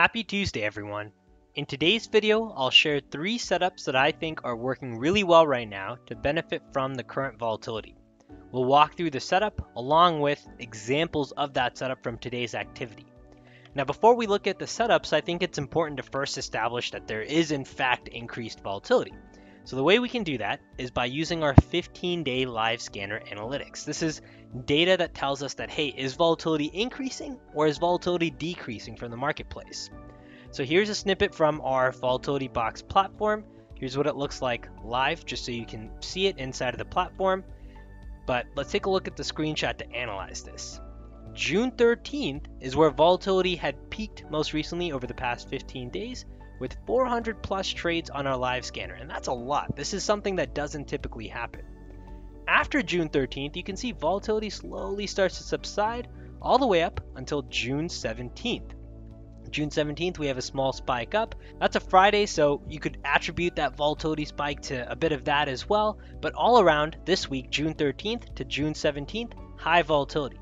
Happy Tuesday everyone! In today's video, I'll share three setups that I think are working really well right now to benefit from the current volatility. We'll walk through the setup along with examples of that setup from today's activity. Now before we look at the setups, I think it's important to first establish that there is in fact increased volatility. So the way we can do that is by using our 15-day live scanner analytics. This is data that tells us that, hey, is volatility increasing or is volatility decreasing from the marketplace? So here's a snippet from our volatility box platform. Here's what it looks like live, just so you can see it inside of the platform. But let's take a look at the screenshot to analyze this. June 13th is where volatility had peaked most recently over the past 15 days, with 400 plus trades on our live scanner, and that's a lot. This is something that doesn't typically happen. After June 13th, you can see volatility slowly starts to subside all the way up until June 17th. June 17th, we have a small spike up. That's a Friday, so you could attribute that volatility spike to a bit of that as well. But all around this week, June 13th to June 17th, high volatility.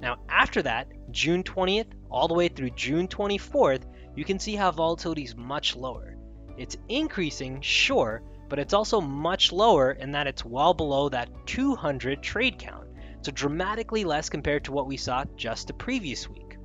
Now, after that, June 20th all the way through June 24th, you can see how volatility is much lower. It's increasing, sure, but it's also much lower in that it's well below that 200 trade count, so dramatically less compared to what we saw just the previous week.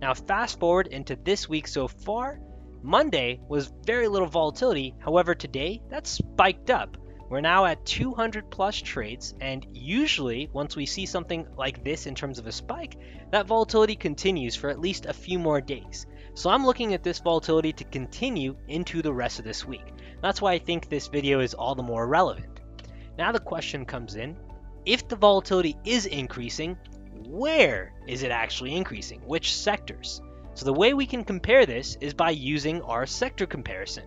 Now, fast forward into this week so far, Monday was very little volatility, however, today that spiked up. We're now at 200 plus trades, and usually, once we see something like this in terms of a spike, that volatility continues for at least a few more days. So I'm looking at this volatility to continue into the rest of this week. That's why I think this video is all the more relevant. Now the question comes in, if the volatility is increasing, where is it actually increasing? Which sectors? So the way we can compare this is by using our sector comparison.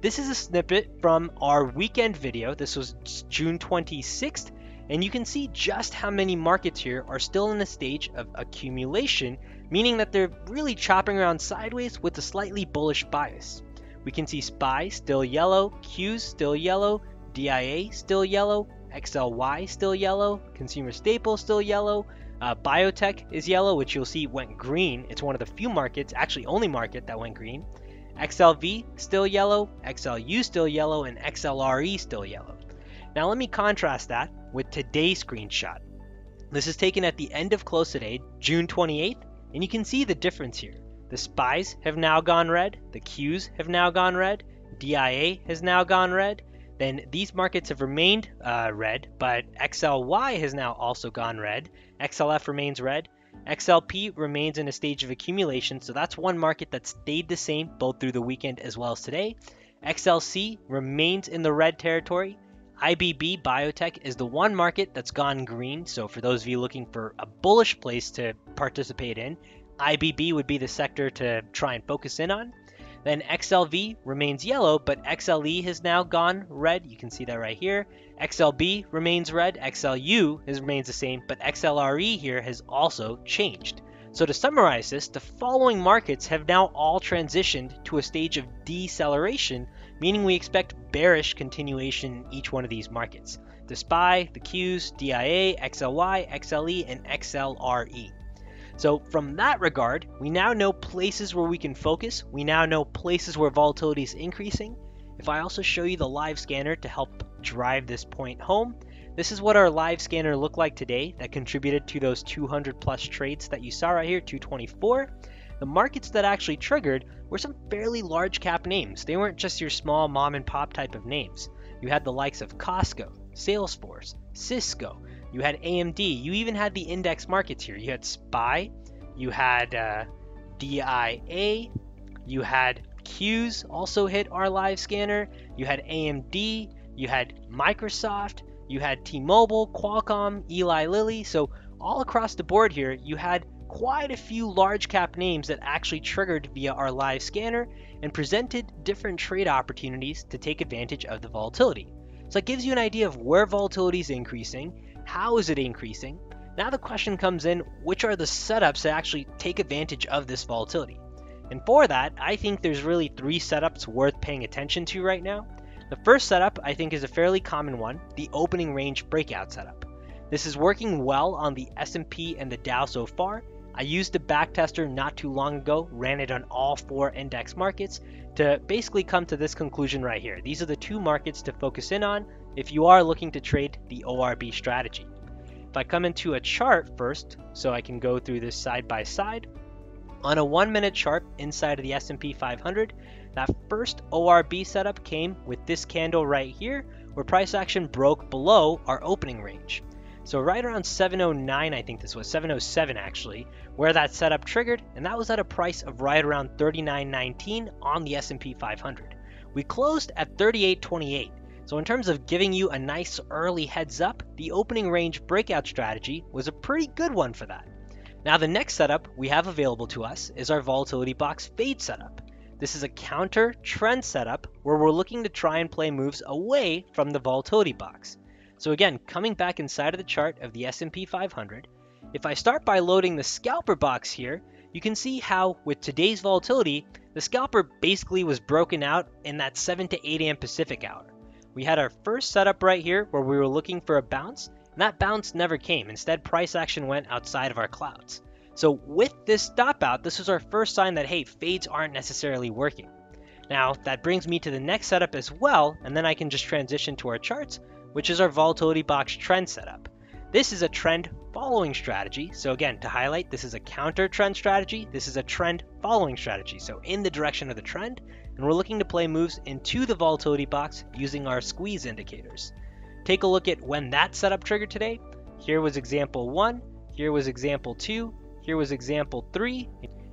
This is a snippet from our weekend video. This was June 26th, and you can see just how many markets here are still in a stage of accumulation meaning that they're really chopping around sideways with a slightly bullish bias. We can see SPY still yellow, Qs still yellow, DIA still yellow, XLY still yellow, Consumer Staples still yellow, uh, Biotech is yellow, which you'll see went green. It's one of the few markets, actually only market that went green. XLV still yellow, XLU still yellow, and XLRE still yellow. Now let me contrast that with today's screenshot. This is taken at the end of close today, June 28th, and you can see the difference here. The spies have now gone red, the Qs have now gone red, DIA has now gone red, then these markets have remained uh, red, but XLY has now also gone red, XLF remains red, XLP remains in a stage of accumulation, so that's one market that stayed the same both through the weekend as well as today. XLC remains in the red territory, IBB Biotech is the one market that's gone green. So for those of you looking for a bullish place to participate in, IBB would be the sector to try and focus in on. Then XLV remains yellow, but XLE has now gone red. You can see that right here. XLB remains red. XLU remains the same, but XLRE here has also changed. So to summarize this, the following markets have now all transitioned to a stage of deceleration meaning we expect bearish continuation in each one of these markets. The SPY, the Qs, DIA, XLY, XLE, and XLRE. So from that regard, we now know places where we can focus. We now know places where volatility is increasing. If I also show you the live scanner to help drive this point home, this is what our live scanner looked like today that contributed to those 200 plus trades that you saw right here, 224. The markets that actually triggered were some fairly large cap names. They weren't just your small mom and pop type of names. You had the likes of Costco, Salesforce, Cisco, you had AMD, you even had the index markets here. You had SPY, you had uh, DIA, you had Qs also hit our live scanner, you had AMD, you had Microsoft, you had T-Mobile, Qualcomm, Eli Lilly. So all across the board here, you had quite a few large cap names that actually triggered via our live scanner and presented different trade opportunities to take advantage of the volatility. So it gives you an idea of where volatility is increasing, how is it increasing. Now the question comes in, which are the setups that actually take advantage of this volatility? And for that, I think there's really three setups worth paying attention to right now. The first setup I think is a fairly common one, the opening range breakout setup. This is working well on the S&P and the Dow so far, I used the backtester not too long ago, ran it on all four index markets to basically come to this conclusion right here. These are the two markets to focus in on if you are looking to trade the ORB strategy. If I come into a chart first, so I can go through this side by side, on a one minute chart inside of the S&P 500, that first ORB setup came with this candle right here, where price action broke below our opening range. So right around 709, I think this was 707 actually, where that setup triggered, and that was at a price of right around 39.19 on the S&P 500. We closed at 38.28. So in terms of giving you a nice early heads up, the opening range breakout strategy was a pretty good one for that. Now the next setup we have available to us is our volatility box fade setup. This is a counter trend setup where we're looking to try and play moves away from the volatility box. So again, coming back inside of the chart of the S&P 500, if I start by loading the scalper box here, you can see how with today's volatility, the scalper basically was broken out in that 7 to 8 a.m. Pacific hour. We had our first setup right here where we were looking for a bounce, and that bounce never came. Instead, price action went outside of our clouds. So with this stop out, this was our first sign that, hey, fades aren't necessarily working. Now, that brings me to the next setup as well, and then I can just transition to our charts which is our volatility box trend setup. This is a trend following strategy. So again, to highlight, this is a counter trend strategy. This is a trend following strategy. So in the direction of the trend, and we're looking to play moves into the volatility box using our squeeze indicators. Take a look at when that setup triggered today. Here was example one, here was example two, here was example three,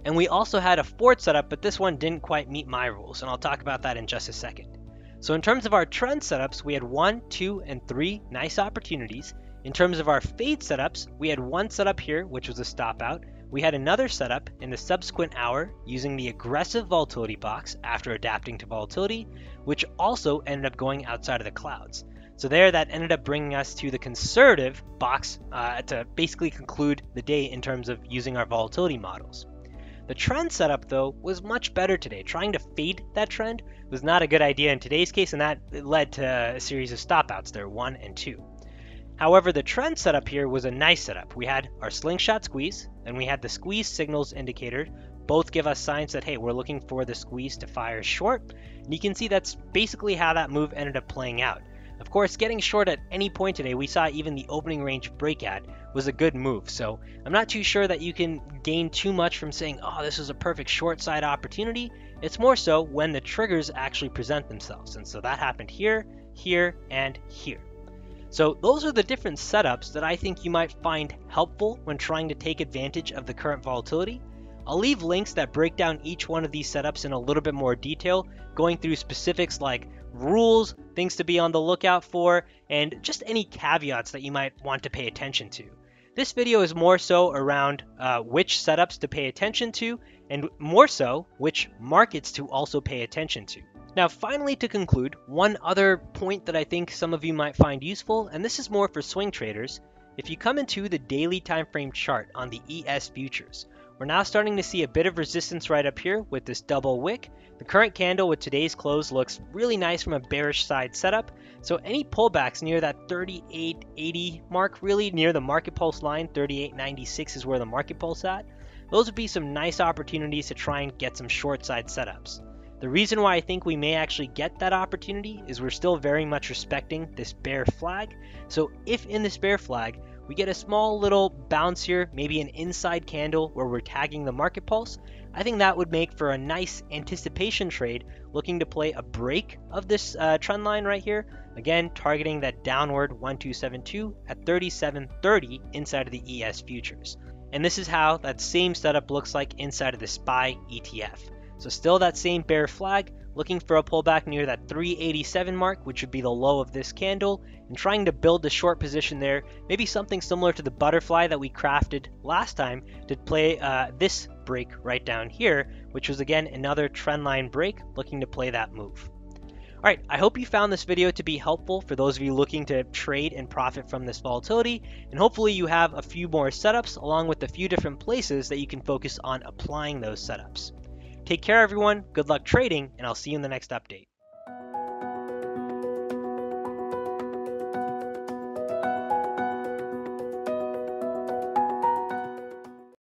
and we also had a fourth setup, but this one didn't quite meet my rules, and I'll talk about that in just a second. So in terms of our trend setups, we had one, two, and three nice opportunities. In terms of our fade setups, we had one setup here, which was a stop out. We had another setup in the subsequent hour using the aggressive volatility box after adapting to volatility, which also ended up going outside of the clouds. So there, that ended up bringing us to the conservative box uh, to basically conclude the day in terms of using our volatility models. The trend setup, though, was much better today. Trying to fade that trend was not a good idea in today's case, and that led to a series of stopouts there, one and two. However, the trend setup here was a nice setup. We had our slingshot squeeze, and we had the squeeze signals indicator. Both give us signs that, hey, we're looking for the squeeze to fire short. And you can see that's basically how that move ended up playing out. Of course, getting short at any point today, we saw even the opening range breakout was a good move. So I'm not too sure that you can gain too much from saying, oh, this is a perfect short side opportunity. It's more so when the triggers actually present themselves. And so that happened here, here, and here. So those are the different setups that I think you might find helpful when trying to take advantage of the current volatility. I'll leave links that break down each one of these setups in a little bit more detail, going through specifics like rules, things to be on the lookout for, and just any caveats that you might want to pay attention to. This video is more so around uh, which setups to pay attention to, and more so, which markets to also pay attention to. Now finally to conclude, one other point that I think some of you might find useful, and this is more for swing traders, if you come into the daily time frame chart on the ES futures, we're now starting to see a bit of resistance right up here with this double wick. The current candle with today's close looks really nice from a bearish side setup, so any pullbacks near that 38.80 mark, really near the market pulse line, 38.96 is where the market pulse at, those would be some nice opportunities to try and get some short side setups. The reason why I think we may actually get that opportunity is we're still very much respecting this bear flag. So if in this bear flag, we get a small little bounce here, maybe an inside candle where we're tagging the market pulse, I think that would make for a nice anticipation trade looking to play a break of this uh, trend line right here. Again, targeting that downward 1272 at 3730 inside of the ES futures. And this is how that same setup looks like inside of the SPY ETF. So still that same bear flag, looking for a pullback near that 387 mark, which would be the low of this candle, and trying to build a short position there, maybe something similar to the butterfly that we crafted last time to play uh, this break right down here, which was again another trendline break, looking to play that move. Alright, I hope you found this video to be helpful for those of you looking to trade and profit from this volatility, and hopefully you have a few more setups along with a few different places that you can focus on applying those setups. Take care everyone, good luck trading, and I'll see you in the next update.